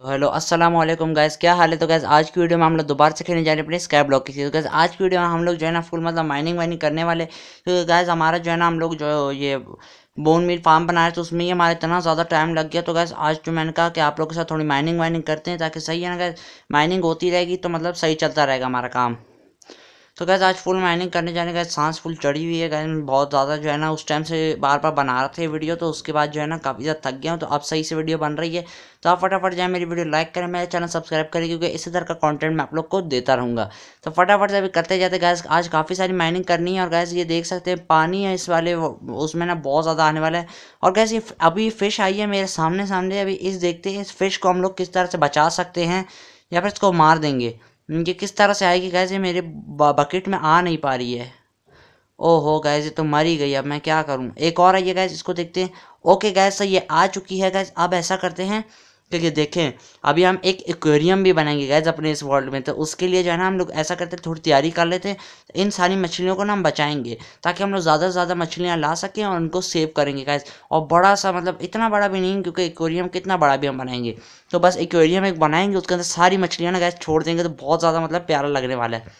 तो हेलो अस्सलाम वालेकुम गैस क्या हाल है? तो गैस आज की वीडियो में हम लोग दोबारा से खेलने जा रहे हैं अपने स्काई ब्लॉक की। तो गैस आज की वीडियो में हम लोग जो है ना फुल मतलब माइनिंग वाइनिंग करने वाले क्योंकि गैस हमारा जो है ना हम लोग जो ये बोन मिल फार्म बना बनाए तो उसमें ही हमारा इतना ज़्यादा टाइम लग गया। तो गैस आज जो मैंने कहा कि आप लोग के साथ थोड़ी माइनिंग वाइनिंग करते हैं ताकि सही है ना गैस माइनिंग होती रहेगी तो मतलब सही चलता रहेगा हमारा काम। तो गैस आज फुल माइनिंग करने जाने का सांस फुल चढ़ी हुई है गैस बहुत ज़्यादा जो है ना उस टाइम से बार बार बना रहे थे वीडियो तो उसके बाद जो है ना काफ़ी ज़्यादा थक गया हूँ तो अब सही से वीडियो बन रही है। तो आप फटाफट जाए मेरी वीडियो लाइक करें, मेरे चैनल सब्सक्राइब करें, क्योंकि इसी तरह का कॉन्टेंट मैं आप लोग को देता रहूँगा। तो फटाफट से अभी करते जाते गैस आज काफ़ी सारी माइनिंग करनी है, और गैस ये देख सकते हैं, पानी है इस वाले उसमें ना बहुत ज़्यादा आने वाला है। और गैस ये अभी फ़िश आई है मेरे सामने सामने अभी इस देखते हैं, इस फ़िश को हम लोग किस तरह से बचा सकते हैं, या फिर इसको मार देंगे। ये किस तरह से आएगी? गैस ये मेरे बकेट में आ नहीं पा रही है। ओहो गैस ये तो मरी गई। अब मैं क्या करूँ? एक और आइए गैस इसको देखते हैं। ओके गैस ये आ चुकी है गैस अब ऐसा करते हैं। क्योंकि देखें, अभी हम एक एक्वेरियम भी बनाएँगे गैस अपने इस वर्ल्ड में। तो उसके लिए जो है ना, हम लोग ऐसा करते, थोड़ी तैयारी कर लेते हैं इन सारी मछलियों को ना हम बचाएँगे, ताकि हम लोग ज़्यादा से ज़्यादा मछलियाँ ला सकें और उनको सेव करेंगे गैस और बड़ा सा मतलब इतना बड़ा भी नहीं, क्योंकि एक्वेरियम कितना बड़ा भी हम बनाएँगे। तो बस एक्वेरियम एक बनाएँगे, उसके अंदर सारी मछलियाँ ना गैस छोड़ देंगे तो बहुत ज़्यादा मतलब प्यारा लगने वाला है।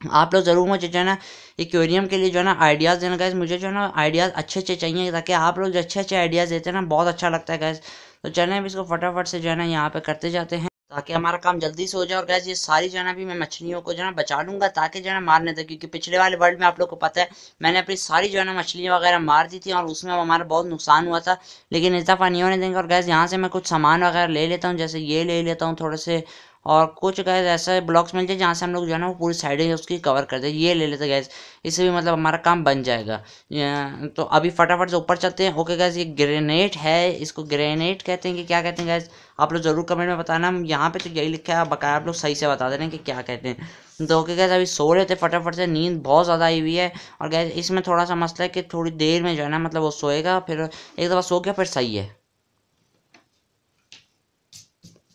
आप लोग ज़रूर मुझे जो है ना एक्वेरियम के लिए जो है ना आइडियाज़ देना गैस मुझे जो है ना आइडियाज़ अच्छे अच्छे चाहिए, ताकि आप लोग जो अच्छे अच्छे आइडियाज़ देते हैं ना, बहुत अच्छा लगता है गैस तो चलें भी इसको फटाफट से, जो है ना, यहाँ पे करते जाते हैं, ताकि हमारा काम जल्दी से हो जाए। और गैस ये सारी जो है भी मैं मछलियों को जो है ना, बचा लूँगा, ताकि जो है ना मारने तक क्योंकि पिछले वाले वर्ल्ड में आप लोग को पता है, मैंने अपनी सारी जो है ना, मछलियाँ वगैरह मार दी थी, और उसमें हमारा बहुत नुकसान हुआ था। लेकिन इस दफ़ा नहीं होने देंगे, और गैस यहाँ से मैं कुछ सामान वगैरह ले लेता हूँ, जैसे ये ले लेता हूँ, थोड़े से और कुछ गैस ऐसे ब्लॉक्स मिल जाए जहाँ से हम लोग जो है ना वो पूरी साइडें उसकी कवर कर दे ये ले लेते हैं गैस इससे भी मतलब हमारा काम बन जाएगा। तो अभी फटाफट से ऊपर चलते हैं। ओके गैस ये ग्रेनेड है। इसको ग्रेनेड कहते हैं कि क्या कहते हैं गैस आप लोग ज़रूर कमेंट में बताना। हम यहाँ पे तो यही लिखा है। बकाया आप लोग सही से बता दे रहे हैं कि क्या कहते हैं। तो ओके गैस अभी सो रहे थे फटाफट से। नींद बहुत ज़्यादा आई हुई है। और गैस इसमें थोड़ा सा मसला है कि थोड़ी देर में जो है ना मतलब वो सोएगा। फिर एक दफ़ा सो गया, फिर सही है।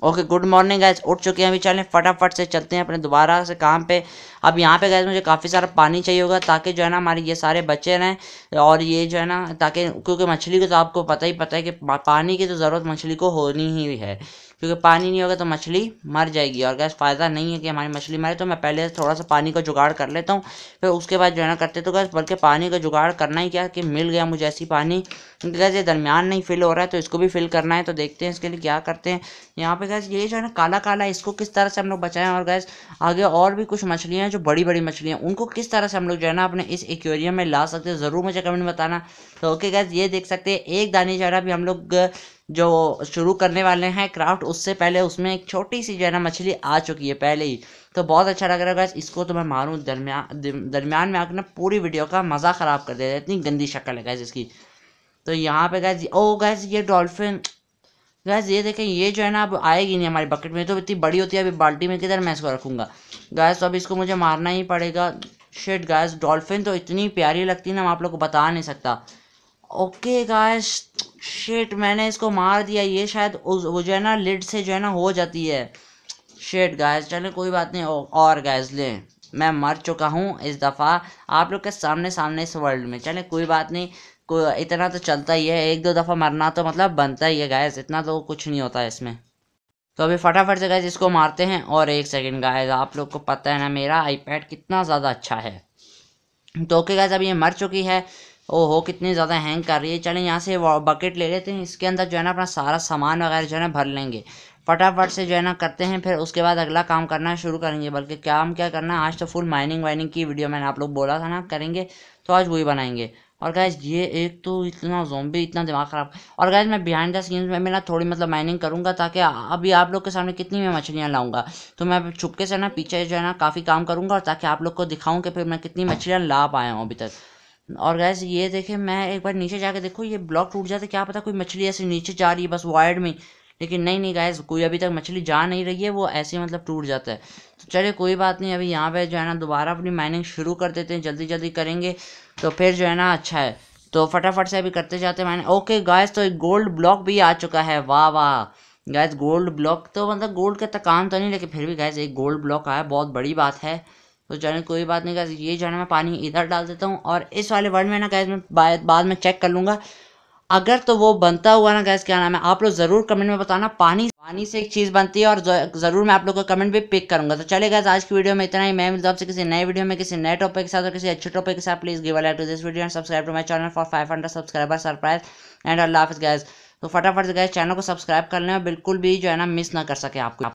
ओके गुड मॉर्निंग गैस उठ चुके हैं अभी, चलें फटाफट से चलते हैं अपने दोबारा से काम पे। अब यहाँ पे गैस मुझे काफ़ी सारा पानी चाहिए होगा ताकि जो है ना हमारे ये सारे बच्चे रहें और ये जो है ना ताकि, क्योंकि मछली को तो आपको पता ही पता है कि पानी की तो ज़रूरत मछली को होनी ही है। क्योंकि पानी नहीं होगा तो मछली मर जाएगी। और गैस, फ़ायदा नहीं है कि हमारी मछली मरे तो मैं पहले थोड़ा सा पानी का जुगाड़ कर लेता हूँ। फिर उसके बाद जो है ना करते तो गैस, बल्कि पानी का जुगाड़ करना ही क्या, कि मिल गया मुझे ऐसी पानी। गैस, ये दरमियान नहीं फिल हो रहा है तो इसको भी फिल करना है तो देखते हैं इसके लिए क्या करते हैं। यहाँ पे गैस, ये जो है ना काला काला, इसको किस तरह से हम लोग बचाएँ? और गैस, आगे और भी कुछ मछलियाँ हैं, जो बड़ी बड़ी मछलियाँ उनको किस तरह से हम लोग जो है ना अपने इस एक्वेरियम में ला सकते हैं? ज़रूर मुझे कमेंट बताना। तो ओके गैस, ये देख सकते हैं, एक दानी जो है ना अभी हम लोग जो शुरू करने वाले हैं क्राफ्ट, उससे पहले उसमें एक छोटी सी जो है ना मछली आ चुकी है पहले ही। तो बहुत अच्छा लग रहा है इसको तो मैं मारूँ दरमियान दरमियान में आकर ना पूरी वीडियो का मज़ा ख़राब कर देता है। इतनी गंदी शक्ल है गैस इसकी। तो यहाँ पे गैस ओ गैस ये डॉल्फिन गैस ये देखें, ये जो है ना अब आएगी नहीं हमारी बकेट में तो इतनी बड़ी होती है, अभी बाल्टी में किधर मैं इसको रखूँगा। गैस तो अब इसको मुझे मारना ही पड़ेगा। शेट गैस डॉल्फिन तो इतनी प्यारी लगती है ना, मैं आप लोग को बता नहीं सकता। ओके गैस शेट मैंने इसको मार दिया, ये शायद उस, वो जो है ना लिड से जो है ना हो जाती है। शेट गैस चले, कोई बात नहीं और गैस ले। मैं मर चुका हूँ इस दफ़ा, आप लोग के सामने सामने इस वर्ल्ड में। चले, कोई बात नहीं कोई इतना तो चलता ही है, एक दो दफ़ा मरना तो मतलब बनता ही है गैस इतना तो कुछ नहीं होता है इसमें। तो अभी फटाफट से गैस इसको मारते हैं, और एक सेकंड गाइस आप लोग को पता है ना, मेरा आईपैड कितना ज़्यादा अच्छा है। तो ओके गैस अभी ये मर चुकी है ओहो, कितनी ज़्यादा हैंग कर रही है। चलें, यहाँ से बकेट ले लेते हैं। इसके अंदर जो है ना अपना सारा सामान वगैरह जो है ना भर लेंगे। फटाफट से जो है ना करते हैं, फिर उसके बाद अगला काम करना शुरू करेंगे। बल्कि काम क्या करना, आज तो फुल माइनिंग वाइनिंग की वीडियो मैंने आप लोग बोला था ना, करेंगे तो आज वही बनाएँगे। और गैस ये एक तो इतना जोम्बी इतना दिमाग ख़राब। और गैस मैं बिहाइंड द सीन्स में मैं ना थोड़ी मतलब माइनिंग करूँगा ताकि अभी आप लोग के सामने कितनी मैं मछलियाँ लाऊँगा। तो मैं छुपके से ना पीछे जो है ना काफ़ी काम करूँगा और ताकि आप लोग को दिखाऊँ कि फिर मैं कितनी मछलियाँ ला पाया हूँ अभी तक। और गैस ये देखे, मैं एक बार नीचे जाके देखो, ये ब्लॉक टूट जाते क्या पता कोई मछली ऐसे नीचे जा रही है बस वायर्ड में। लेकिन नहीं नहीं गैस कोई अभी तक मछली जा नहीं रही है, वो ऐसे मतलब टूट जाता है। तो चलिए, कोई बात नहीं, अभी यहाँ पे जो है ना, दोबारा अपनी माइनिंग शुरू कर देते हैं जल्दी जल्दी करेंगे तो फिर जो है ना अच्छा है। तो फटाफट से अभी करते जाते हैं मैंने ओके गैस तो एक गोल्ड ब्लॉक भी आ चुका है, वाह वाह। गैस गोल्ड ब्लॉक तो मतलब गोल्ड का तो काम तो नहीं, लेकिन फिर भी गैस एक गोल्ड ब्लॉक आया, बहुत बड़ी बात है। तो जाने कोई बात नहीं गैस ये जो है मैं पानी इधर डाल देता हूँ और इस वाले वर्ड में ना गैस मैं बाद में चेक कर लूँगा। अगर तो वो बनता हुआ ना गैस क्या नाम है, आप लोग ज़रूर कमेंट में बताना, पानी पानी से एक चीज़ बनती है और ज़रूर मैं आप लोग को कमेंट भी पिक करूँगा। तो चले गैस आज की वीडियो में इतना ही। मैं मिलता आपसे किसी नए वीडियो में, किसी नए टॉपिक के साथ और किसी अच्छे टॉपिक के साथ। Please give like to this video and subscribe to my channel for 500 subscriber surprise and अल्लाह हाफिज़ गैस तो फटाफट से गैस चैनल को सब्सक्राइब कर लें बिल्कुल भी जो है ना मिस ना कर सके आपको।